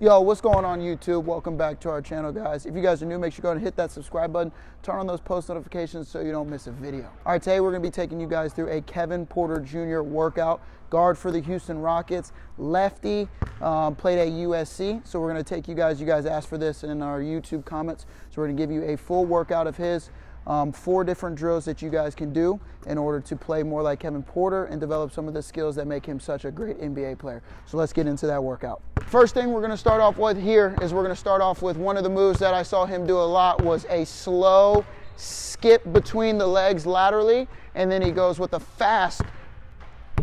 Yo, what's going on YouTube? Welcome back to our channel, guys. If you guys are new, make sure you go and hit that subscribe button, turn on those post notifications so you don't miss a video. All right, today we're gonna be taking you guys through a Kevin Porter Jr. workout, guard for the Houston Rockets, lefty, um, played at USC. So we're gonna take you guys, you guys asked for this in our YouTube comments. So we're gonna give you a full workout of his um, four different drills that you guys can do in order to play more like Kevin Porter and develop some of the skills that make him such a great NBA player. So let's get into that workout. First thing we're gonna start off with here is we're gonna start off with one of the moves that I saw him do a lot was a slow skip between the legs laterally, and then he goes with a fast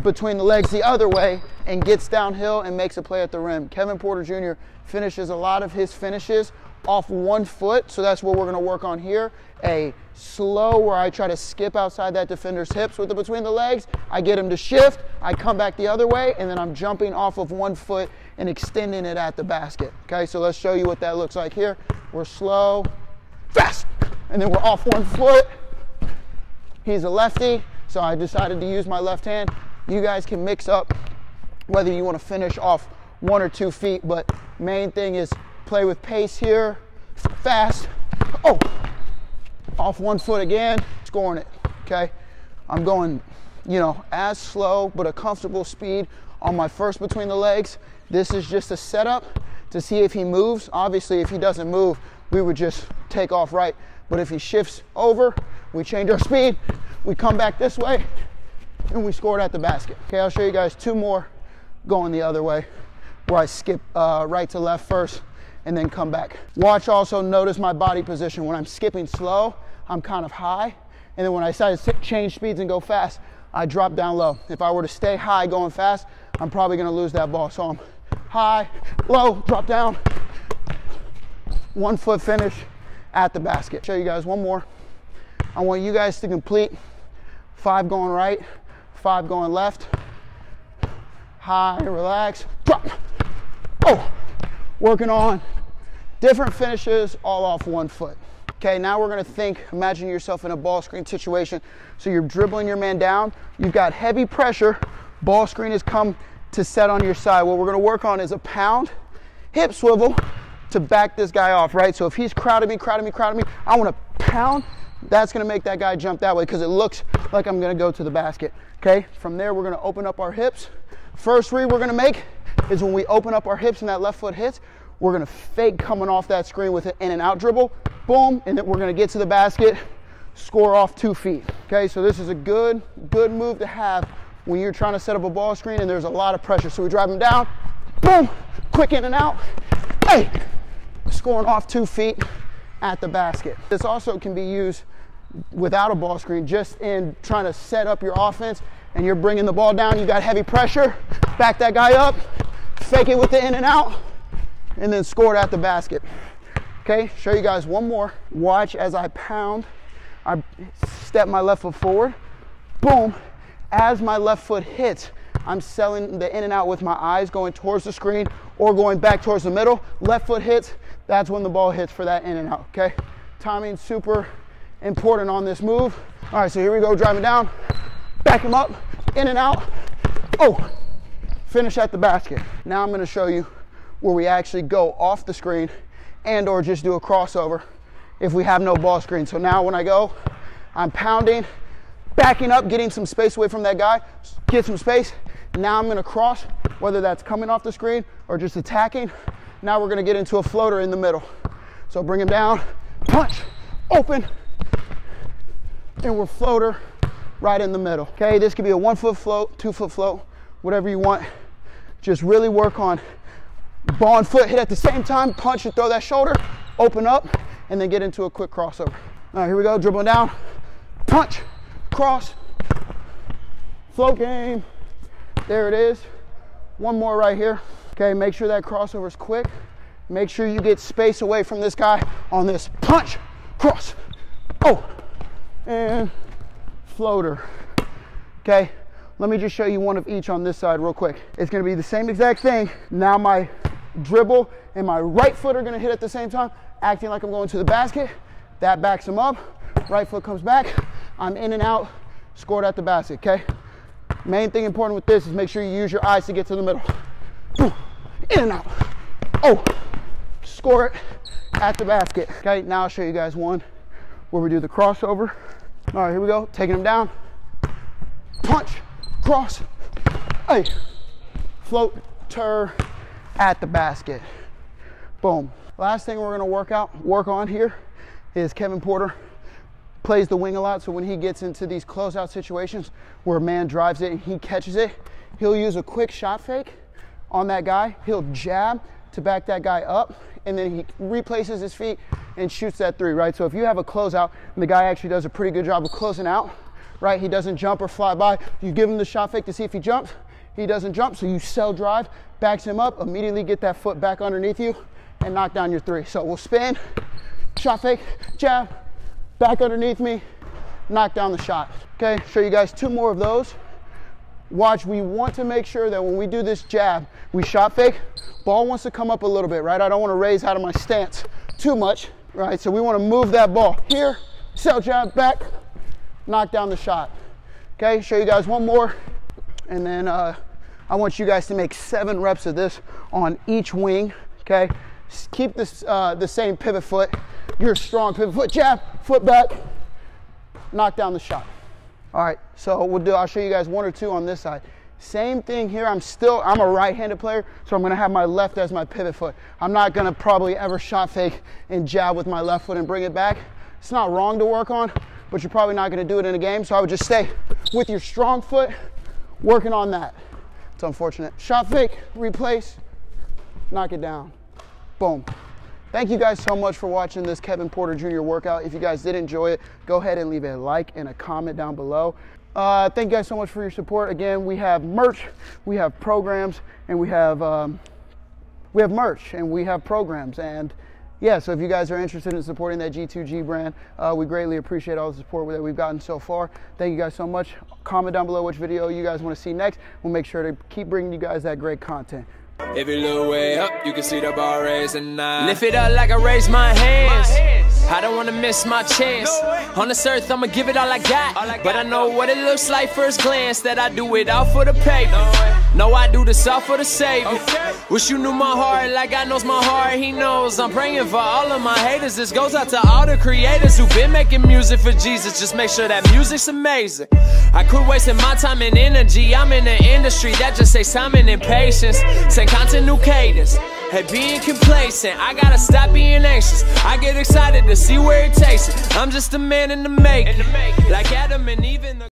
between the legs the other way and gets downhill and makes a play at the rim. Kevin Porter Jr. finishes a lot of his finishes off one foot, so that's what we're gonna work on here. A slow where I try to skip outside that defender's hips with the between the legs. I get him to shift, I come back the other way, and then I'm jumping off of one foot and extending it at the basket. Okay, so let's show you what that looks like here. We're slow, fast, and then we're off one foot. He's a lefty, so I decided to use my left hand. You guys can mix up whether you want to finish off one or two feet, but main thing is play with pace here, fast. Oh, off one foot again, scoring it, okay? I'm going, you know, as slow, but a comfortable speed on my first between the legs. This is just a setup to see if he moves. Obviously, if he doesn't move, we would just take off right. But if he shifts over, we change our speed, we come back this way, and we score it at the basket. Okay, I'll show you guys two more going the other way, where I skip uh, right to left first, and then come back. Watch also notice my body position. When I'm skipping slow, I'm kind of high. And then when I decide to change speeds and go fast, I drop down low. If I were to stay high going fast, I'm probably gonna lose that ball. So I'm high, low, drop down, one foot finish at the basket. Show you guys one more. I want you guys to complete five going right, five going left, high, relax, drop. Oh, working on different finishes all off one foot. Okay, now we're gonna think, imagine yourself in a ball screen situation. So you're dribbling your man down, you've got heavy pressure, ball screen has come to set on your side. What we're gonna work on is a pound, hip swivel to back this guy off, right? So if he's crowding me, crowding me, crowding me, I wanna pound, that's gonna make that guy jump that way because it looks like I'm gonna go to the basket, okay? From there, we're gonna open up our hips. First read we're gonna make is when we open up our hips and that left foot hits, we're gonna fake coming off that screen with an in and out dribble, boom, and then we're gonna get to the basket, score off two feet. Okay, so this is a good, good move to have when you're trying to set up a ball screen and there's a lot of pressure. So we drive them down, boom, quick in and out, hey, scoring off two feet at the basket. This also can be used without a ball screen, just in trying to set up your offense and you're bringing the ball down, you got heavy pressure, back that guy up, fake it with the in and out, and then score it at the basket. Okay, show you guys one more. Watch as I pound. I step my left foot forward. Boom. As my left foot hits, I'm selling the in and out with my eyes going towards the screen or going back towards the middle. Left foot hits, that's when the ball hits for that in and out, okay? Timing super important on this move. All right, so here we go, driving down, back him up, in and out. Oh, finish at the basket. Now I'm gonna show you where we actually go off the screen and or just do a crossover if we have no ball screen. So now when I go, I'm pounding, backing up, getting some space away from that guy, get some space. Now I'm gonna cross, whether that's coming off the screen or just attacking. Now we're gonna get into a floater in the middle. So bring him down, punch, open, and we're floater right in the middle. Okay, this could be a one foot float, two foot float, whatever you want. Just really work on ball and foot hit at the same time, punch and throw that shoulder, open up, and then get into a quick crossover. All right, here we go, dribbling down, punch, cross, float game. There it is. One more right here. Okay, make sure that crossover is quick. Make sure you get space away from this guy on this punch, cross, oh, and floater. Okay, let me just show you one of each on this side real quick. It's gonna be the same exact thing. Now my dribble and my right foot are gonna hit at the same time, acting like I'm going to the basket. That backs him up. Right foot comes back. I'm in and out, scored at the basket, okay? Main thing important with this is make sure you use your eyes to get to the middle. In and out. Oh, score it at the basket. Okay, now I'll show you guys one where we do the crossover. All right, here we go. Taking them down. Punch, cross, hey, float, tur, at the basket. Boom. Last thing we're gonna work out, work on here is Kevin Porter plays the wing a lot. So when he gets into these closeout situations where a man drives it and he catches it, he'll use a quick shot fake on that guy. He'll jab to back that guy up and then he replaces his feet and shoots that three, right? So if you have a closeout and the guy actually does a pretty good job of closing out, right? He doesn't jump or fly by. You give him the shot fake to see if he jumps. He doesn't jump, so you sell drive, backs him up, immediately get that foot back underneath you and knock down your three. So we'll spin, shot fake, jab, back underneath me, knock down the shot. Okay, show you guys two more of those. Watch, we want to make sure that when we do this jab, we shot fake, ball wants to come up a little bit, right? I don't want to raise out of my stance too much, right? So we want to move that ball here, sell jab, back, knock down the shot. Okay, show you guys one more, and then uh, I want you guys to make seven reps of this on each wing, okay? Keep this, uh, the same pivot foot. You're strong pivot foot, jab, foot back, knock down the shot. All right, so we'll do, I'll show you guys one or two on this side. Same thing here, I'm still, I'm a right-handed player, so I'm gonna have my left as my pivot foot. I'm not gonna probably ever shot fake and jab with my left foot and bring it back. It's not wrong to work on, but you're probably not gonna do it in a game, so I would just stay with your strong foot, working on that. It's unfortunate. Shot fake, replace, knock it down. Boom. Thank you guys so much for watching this Kevin Porter Jr. workout. If you guys did enjoy it, go ahead and leave a like and a comment down below. Uh, thank you guys so much for your support. Again, we have merch, we have programs, and we have um, we have merch and we have programs. And yeah, so if you guys are interested in supporting that G2G brand, uh, we greatly appreciate all the support that we've gotten so far. Thank you guys so much. Comment down below which video you guys want to see next. We'll make sure to keep bringing you guys that great content. Every little way up, you can see the bar raising now. Lift it up like I raise my hands. I don't wanna miss my chance. On this earth, I'ma give it all I got. But I know what it looks like first glance that I do it all for the paper. No, I do this all for the Savior. Wish you knew my heart like God knows my heart. He knows I'm praying for all of my haters. This goes out to all the creators who've been making music for Jesus. Just make sure that music's amazing. I quit wasting my time and energy. I'm in the industry that just takes time and patience. Same content, new cadence. Hey, being complacent, I gotta stop being anxious. I get excited to see where it takes it. I'm just a man in the making, like Adam and the